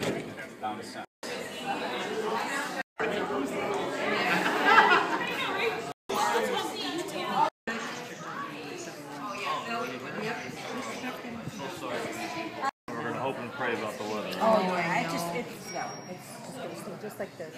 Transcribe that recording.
We're gonna hope and pray about the weather. Oh, yeah, I just, it's, no, it's just, it's just like this.